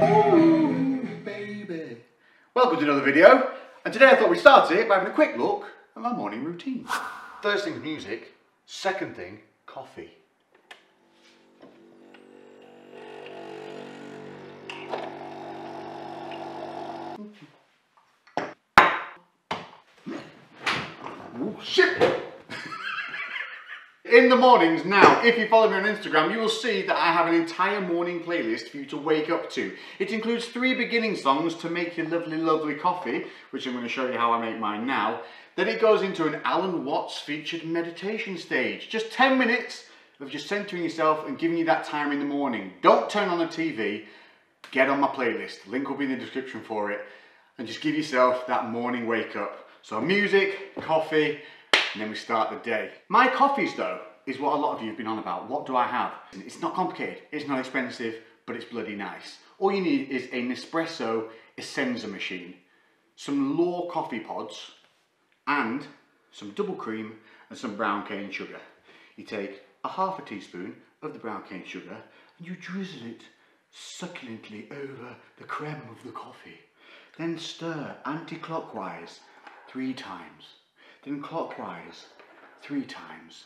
Ooh, baby. Welcome to another video, and today I thought we'd start it by having a quick look at my morning routine. First thing, music. Second thing, coffee. Ooh, shit! In the mornings now, if you follow me on Instagram, you will see that I have an entire morning playlist for you to wake up to. It includes three beginning songs to make your lovely, lovely coffee, which I'm going to show you how I make mine now. Then it goes into an Alan Watts featured meditation stage. Just 10 minutes of just centering yourself and giving you that time in the morning. Don't turn on the TV, get on my playlist. Link will be in the description for it. And just give yourself that morning wake up. So music, coffee, and then we start the day. My coffees though, is what a lot of you have been on about. What do I have? It's not complicated, it's not expensive, but it's bloody nice. All you need is a Nespresso Essenza machine, some L'OR coffee pods, and some double cream and some brown cane sugar. You take a half a teaspoon of the brown cane sugar and you drizzle it succulently over the creme of the coffee. Then stir anti-clockwise three times then clockwise three times,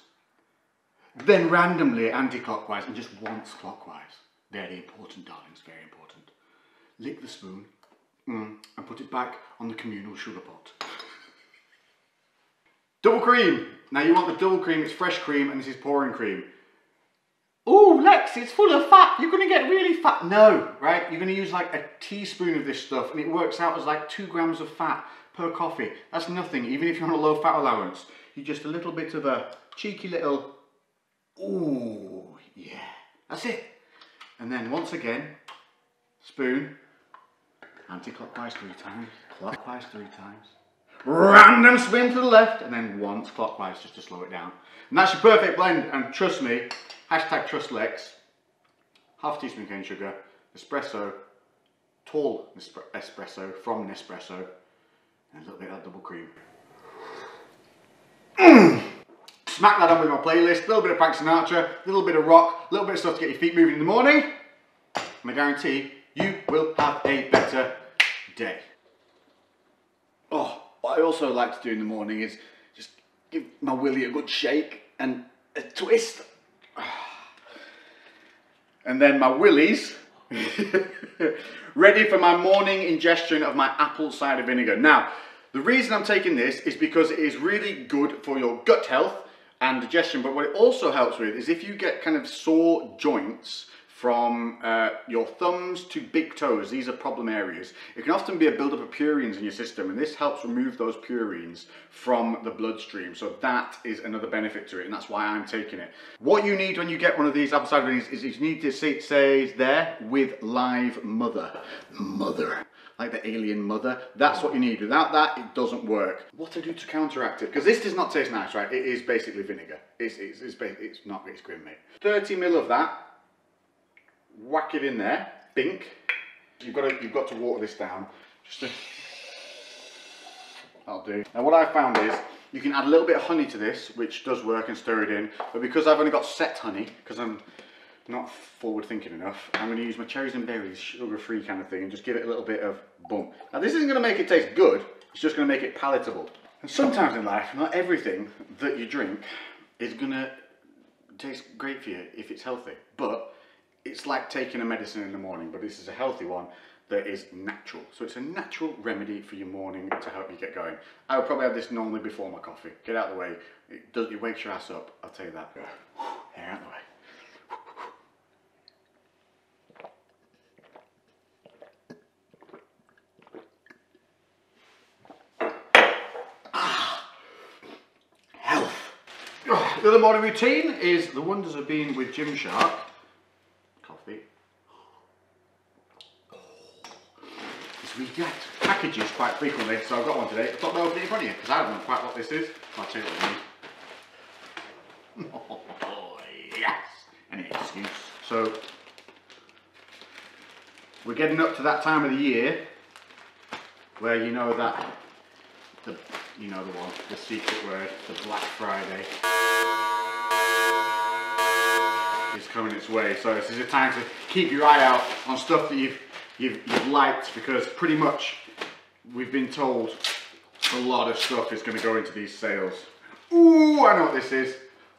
then randomly anti-clockwise and just once clockwise. Very important, darlings, very important. Lick the spoon mm, and put it back on the communal sugar pot. double cream. Now you want the double cream, it's fresh cream and this is pouring cream. Oh, Lex, it's full of fat. You're going to get really fat. No, right? You're going to use like a teaspoon of this stuff and it works out as like two grams of fat per coffee. That's nothing, even if you're on a low fat allowance. you're just a little bit of a cheeky little, ooh, yeah, that's it. And then once again, spoon, anti-clockwise three times, clockwise three times, random spin to the left, and then once clockwise just to slow it down. And that's your perfect blend, and trust me, hashtag trust Lex, half teaspoon cane sugar, espresso, tall espresso from Nespresso, and a little bit of double cream. Smack that on with my playlist, a little bit of Frank Sinatra, a little bit of rock, a little bit of stuff to get your feet moving in the morning. And I guarantee you will have a better day. Oh, what I also like to do in the morning is just give my willy a good shake and a twist. And then my willies ready for my morning ingestion of my apple cider vinegar. Now, the reason I'm taking this is because it is really good for your gut health and digestion, but what it also helps with is if you get kind of sore joints from uh, your thumbs to big toes, these are problem areas. It can often be a buildup of purines in your system and this helps remove those purines from the bloodstream. So that is another benefit to it and that's why I'm taking it. What you need when you get one of these vinegars is you need to see it says there with live mother. Mother like the alien mother. That's what you need. Without that, it doesn't work. What to do to counteract it? Because this does not taste nice, right? It is basically vinegar. It's, it's, it's, it's not, it's grim, mate. 30 mil of that whack it in there, bink. You've got to, you've got to water this down. Just to, that'll do. Now what I found is, you can add a little bit of honey to this, which does work and stir it in. But because I've only got set honey, because I'm not forward thinking enough, I'm going to use my cherries and berries, sugar-free kind of thing, and just give it a little bit of bump. Now this isn't going to make it taste good, it's just going to make it palatable. And sometimes in life, not everything that you drink is going to taste great for you if it's healthy. But it's like taking a medicine in the morning, but this is a healthy one that is natural. So it's a natural remedy for your morning to help you get going. I would probably have this normally before my coffee. Get out of the way. It, does, it wakes your ass up, I'll tell you that. Hair out of the way. Ah, the other morning routine is the wonders of being with Gymshark. we get packages quite frequently, so I've got one today. I thought I'd open it in front of you because I don't know quite what this is. I'll. Oh, yes! Any excuse. So, we're getting up to that time of the year where you know that, the, you know the one, the secret word, the Black Friday is coming its way. So this is a time to keep your eye out on stuff that you've you've, you've liked because pretty much we've been told a lot of stuff is going to go into these sales. Ooh, I know what this is.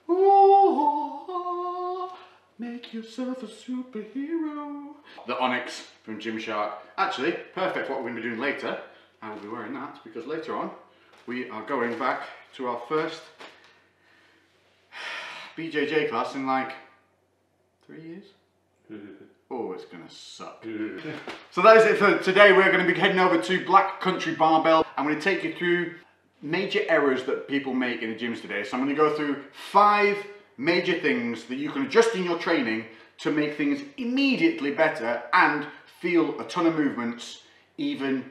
Ooh, make yourself a superhero. The Onyx from Gymshark. Actually, perfect what we're going to be doing later. I will be wearing that because later on we are going back to our first BJJ class in like three years. Oh, it's gonna suck. so that is it for today. We're gonna be heading over to Black Country Barbell. I'm gonna take you through major errors that people make in the gyms today. So I'm gonna go through five major things that you can adjust in your training to make things immediately better and feel a ton of movements even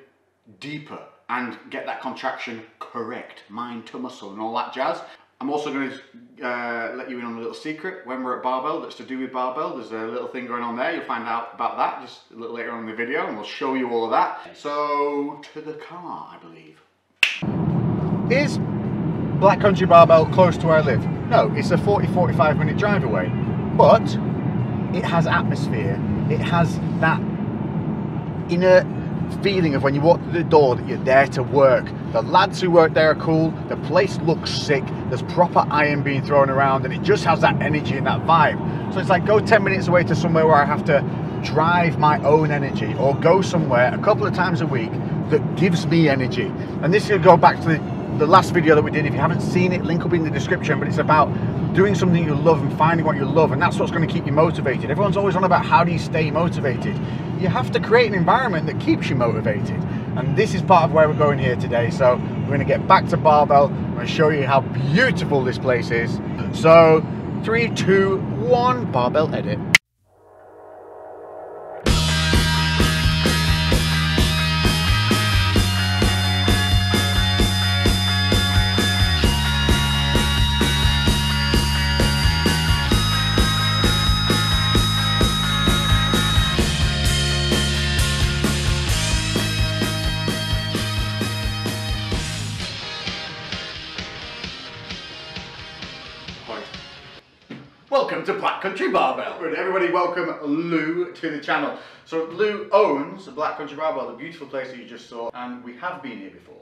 deeper and get that contraction correct, mind to muscle and all that jazz. I'm also going to uh, let you in on a little secret when we're at Barbell that's to do with Barbell. There's a little thing going on there. You'll find out about that just a little later on in the video and we'll show you all of that. So, to the car, I believe. Is Black Country Barbell close to where I live? No, it's a 40-45 minute drive away. But it has atmosphere. It has that inner feeling of when you walk through the door that you're there to work. The lads who work there are cool, the place looks sick, there's proper iron being thrown around and it just has that energy and that vibe. So it's like go 10 minutes away to somewhere where I have to drive my own energy or go somewhere a couple of times a week that gives me energy. And this will go back to the the last video that we did. If you haven't seen it, link will be in the description, but it's about doing something you love and finding what you love, and that's what's going to keep you motivated. Everyone's always on about how do you stay motivated. You have to create an environment that keeps you motivated, and this is part of where we're going here today. So we're going to get back to Barbell. I'm going to show you how beautiful this place is. So three, two, one, Barbell edit. Welcome to Black Country Barbell. Good, everybody welcome Lou to the channel. So Lou owns the Black Country Barbell, the beautiful place that you just saw, and we have been here before.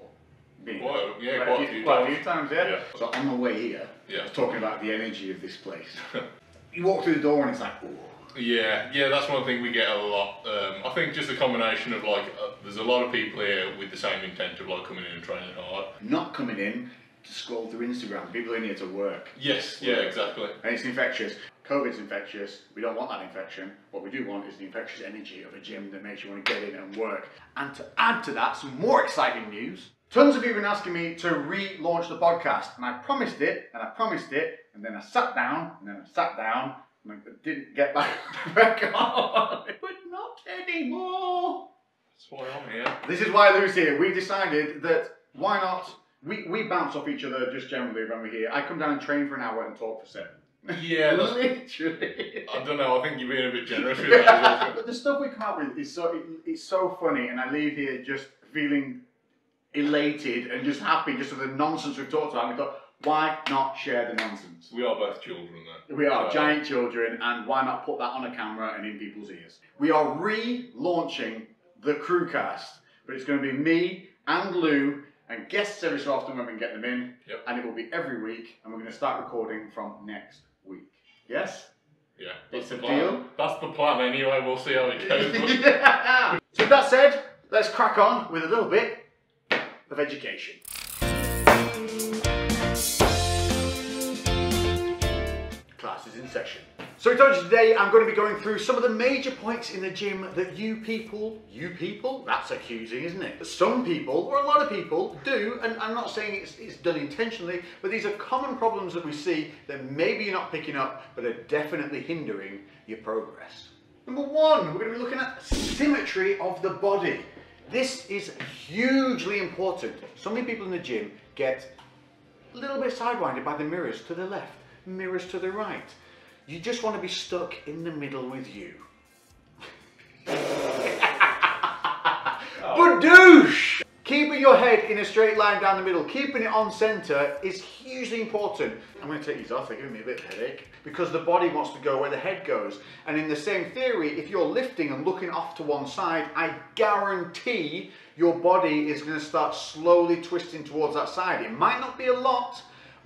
Been Well, yeah, quite, quite a a few, quite a times. few times, yeah? Yeah. So on the way here, Yeah. I was talking about the energy of this place. you walk through the door and it's like, ooh. Yeah, yeah, that's one thing we get a lot. Um, I think just a combination of like, uh, there's a lot of people here with the same intent of like coming in and training hard. Not coming in to scroll through Instagram. People are in here to work. Yes, yeah, exactly. And it's infectious. COVID's infectious. We don't want that infection. What we do want is the infectious energy of a gym that makes you want to get in and work. And to add to that, some more exciting news. Tons of you have been asking me to relaunch the podcast, and I promised it, and I promised it, and then I sat down, and then I sat down, and I didn't get back, back on. But not anymore. That's why I'm here. This is why Lou's here. We decided that why not? We, we bounce off each other just generally when we're here. I come down and train for an hour and talk for seven. Yeah, Literally. I don't know. I think you're being a bit generous with that. but the stuff we come up with is so it, it's so funny, and I leave here just feeling elated and just happy just with the nonsense we've talked about. And we thought, why not share the nonsense? We are both children, though. We are So, giant children, and why not put that on a camera and in people's ears? We are relaunching the Crewcast, but it's going to be me and Lou and guests every so often when we can get them in, Yep. and it will be every week, and we're going to start recording from next. Yes? Yeah, It's a plan. deal. That's the plan anyway. We'll see how it goes. Yeah. So with that said, let's crack on with a little bit of education. Class is in session. So we told you today I'm going to be going through some of the major points in the gym that you people, you people, that's accusing, isn't it? Some people, or a lot of people, do, and I'm not saying it's, it's done intentionally, but these are common problems that we see that maybe you're not picking up, but are definitely hindering your progress. Number one, we're going to be looking at symmetry of the body. This is hugely important. So many people in the gym get a little bit sidewinded by the mirrors to the left, mirrors to the right. You just want to be stuck in the middle with you. Badoosh! Keeping your head in a straight line down the middle, keeping it on center is hugely important. I'm going to take these off, they're giving me a bit of a headache. Because the body wants to go where the head goes. And in the same theory, if you're lifting and looking off to one side, I guarantee your body is going to start slowly twisting towards that side. It might not be a lot,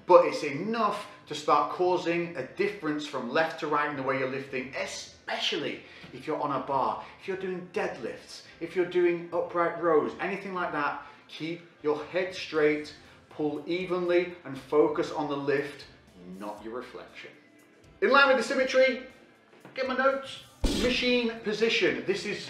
but it's enough to start causing a difference from left to right in the way you're lifting, especially if you're on a bar, if you're doing deadlifts, if you're doing upright rows, anything like that, keep your head straight, pull evenly and focus on the lift, not your reflection. In line with the symmetry, get my notes. Machine position. This is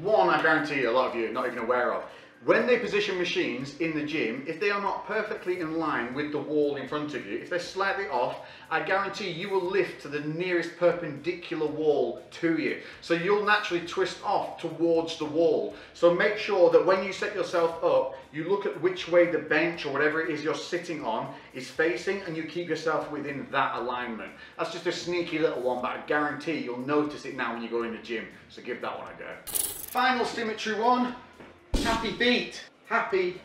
one I guarantee a lot of you are not even aware of. When they position machines in the gym, if they are not perfectly in line with the wall in front of you, if they're slightly off, I guarantee you will lift to the nearest perpendicular wall to you. So you'll naturally twist off towards the wall. So make sure that when you set yourself up, you look at which way the bench or whatever it is you're sitting on is facing and you keep yourself within that alignment. That's just a sneaky little one, but I guarantee you'll notice it now when you go in the gym. So give that one a go. Final symmetry one, Happy feet. Happy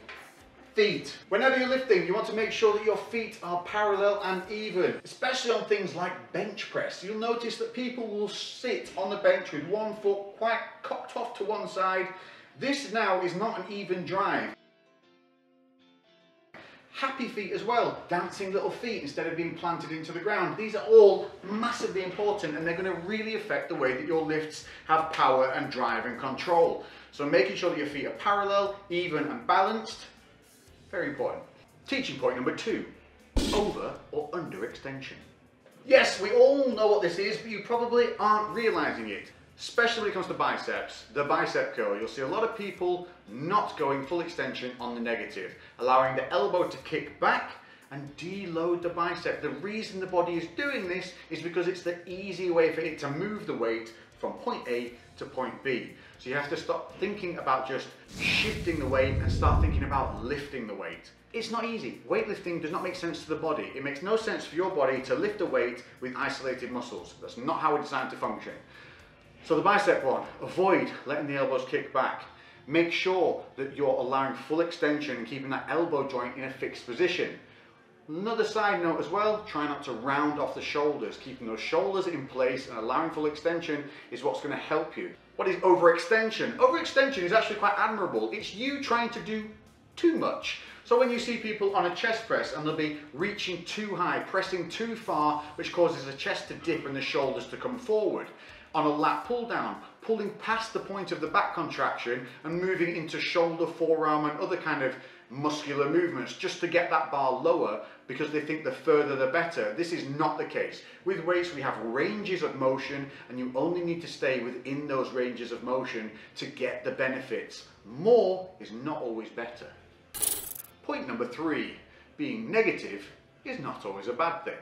feet. Whenever you're lifting, you want to make sure that your feet are parallel and even, especially on things like bench press. You'll notice that people will sit on the bench with one foot quite cocked off to one side. This now is not an even drive. Happy feet as well, dancing little feet instead of being planted into the ground. These are all massively important and they're going to really affect the way that your lifts have power and drive and control. So making sure that your feet are parallel, even and balanced, very important. Teaching point number two, over or under extension. Yes, we all know what this is, but you probably aren't realizing it. Especially when it comes to biceps, the bicep curl, you'll see a lot of people not going full extension on the negative, allowing the elbow to kick back and deload the bicep. The reason the body is doing this is because it's the easy way for it to move the weight from point A to point B. So you have to stop thinking about just shifting the weight and start thinking about lifting the weight. It's not easy. Weightlifting does not make sense to the body. It makes no sense for your body to lift a weight with isolated muscles. That's not how we're designed to function. So the bicep one, avoid letting the elbows kick back. Make sure that you're allowing full extension and keeping that elbow joint in a fixed position. Another side note as well, try not to round off the shoulders. Keeping those shoulders in place and allowing full extension is what's going to help you. What is overextension? Overextension is actually quite admirable. It's you trying to do too much. So when you see people on a chest press and they'll be reaching too high, pressing too far, which causes the chest to dip and the shoulders to come forward. On a lat pull down, pulling past the point of the back contraction and moving into shoulder, forearm and other kind of muscular movements just to get that bar lower because they think the further the better. This is not the case. With weights we have ranges of motion and you only need to stay within those ranges of motion to get the benefits. More is not always better. Point number three, being negative is not always a bad thing.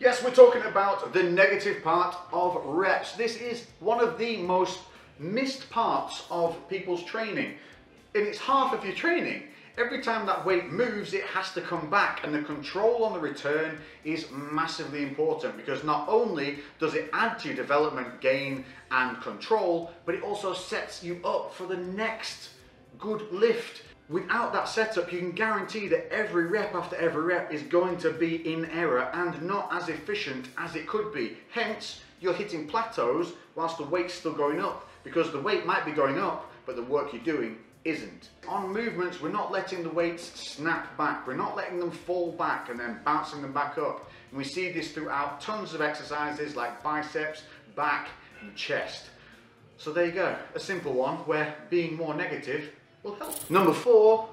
Yes, we're talking about the negative part of reps. This is one of the most missed parts of people's training. And it's half of your training every time that weight moves, it has to come back and the control on the return is massively important because not only does it add to your development gain and control, but it also sets you up for the next good lift. Without that setup, you can guarantee that every rep after every rep is going to be in error and not as efficient as it could be. Hence, you're hitting plateaus whilst the weight's still going up because the weight might be going up, but the work you're doing isn't. On movements, we're not letting the weights snap back. We're not letting them fall back and then bouncing them back up. And we see this throughout tons of exercises like biceps, back, and chest. So there you go, a simple one where being more negative will help. Number four,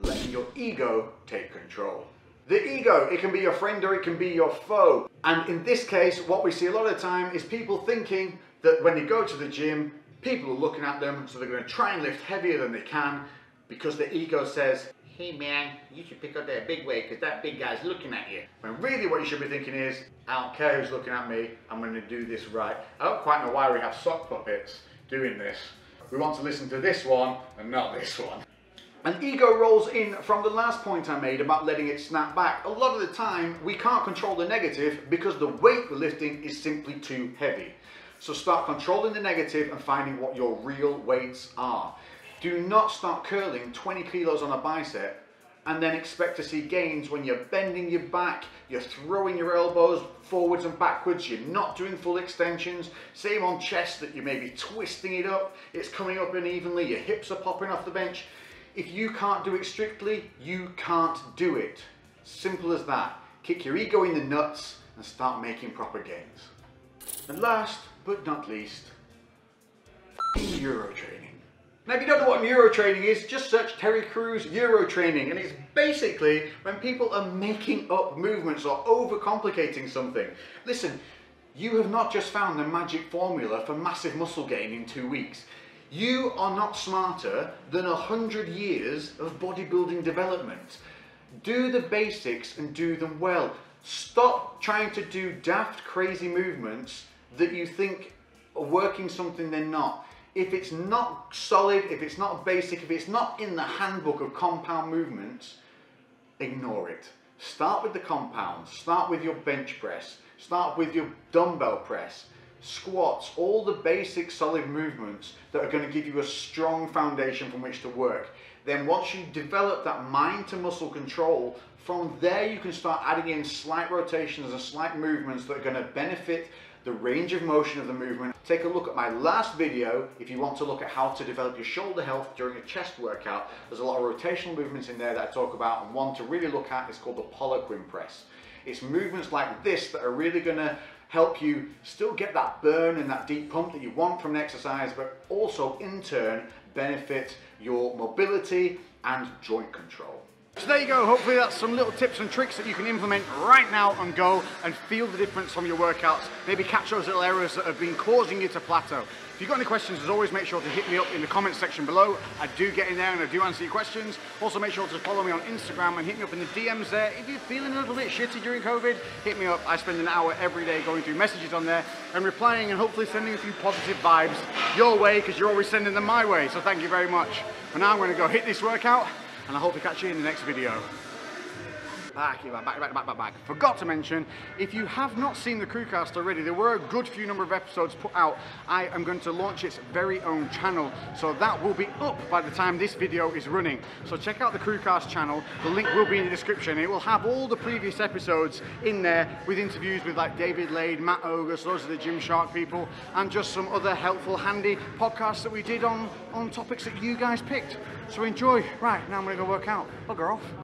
letting your ego take control. The ego, it can be your friend or it can be your foe. And in this case, what we see a lot of the time is people thinking that when they go to the gym, People are looking at them, so they're going to try and lift heavier than they can because their ego says, hey man, you should pick up that big weight because that big guy's looking at you. When really what you should be thinking is, I don't care who's looking at me, I'm going to do this right. I don't quite know why we have sock puppets doing this. We want to listen to this one and not this one. And ego rolls in from the last point I made about letting it snap back. A lot of the time, we can't control the negative because the weight we're lifting is simply too heavy. So start controlling the negative and finding what your real weights are. Do not start curling 20 kilos on a bicep and then expect to see gains when you're bending your back, you're throwing your elbows forwards and backwards, you're not doing full extensions. Same on chest that you may be twisting it up, it's coming up unevenly, your hips are popping off the bench. If you can't do it strictly, you can't do it. Simple as that. Kick your ego in the nuts and start making proper gains. And last but not least, Euro training. Now, if you don't know what neuro training is, just search Terry Crews Euro training, and it's basically when people are making up movements or overcomplicating something. Listen, you have not just found the magic formula for massive muscle gain in two weeks. You are not smarter than a hundred years of bodybuilding development. Do the basics and do them well. Stop trying to do daft, crazy movements that you think are working something they're not if it's not solid, if it's not basic, if it's not in the handbook of compound movements, ignore it. Start with the compounds, start with your bench press, start with your dumbbell press, squats, all the basic solid movements that are going to give you a strong foundation from which to work. Then once you develop that mind to muscle control, from there you can start adding in slight rotations and slight movements that are going to benefit the range of motion of the movement. Take a look at my last video if you want to look at how to develop your shoulder health during a chest workout. There's a lot of rotational movements in there that I talk about and one to really look at is called the Poliquin press. It's movements like this that are really going to help you still get that burn and that deep pump that you want from an exercise, but also in turn benefit your mobility and joint control. So there you go, hopefully that's some little tips and tricks that you can implement right now on go and feel the difference from your workouts. Maybe catch those little errors that have been causing you to plateau. If you've got any questions, as always, make sure to hit me up in the comments section below. I do get in there and I do answer your questions. Also, make sure to follow me on Instagram and hit me up in the DMs there. If you're feeling a little bit shitty during COVID, hit me up. I spend an hour every day going through messages on there and replying and hopefully sending a few positive vibes your way because you're always sending them my way. So thank you very much. For now, I'm going to go hit this workout and I hope to catch you in the next video. Back, back, back, back, back, back. Forgot to mention, if you have not seen the Crewcast already, there were a good few number of episodes put out. I am going to launch its very own channel, so that will be up by the time this video is running. So check out the Crewcast channel. The link will be in the description. It will have all the previous episodes in there with interviews with like David Laid, Matt Ogus, those are the Gymshark people, and just some other helpful, handy podcasts that we did on, on topics that you guys picked. So enjoy. Right, now I'm gonna go work out. Bugger off.